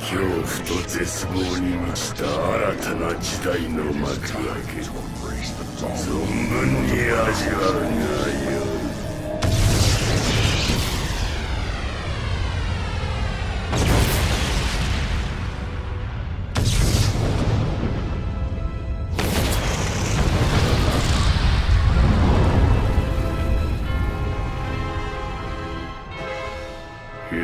恐怖と絶望に満ちた新たな時代の幕開け。存分に味わうがよい。や